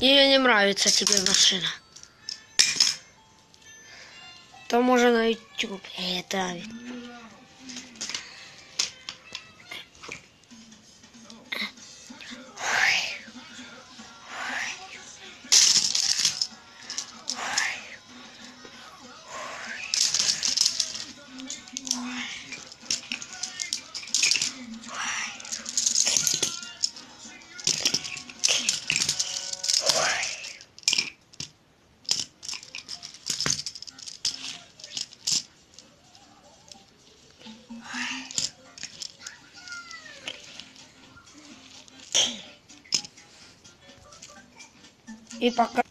Или не нравится тебе машина? То можно на YouTube. Это ведь. И пока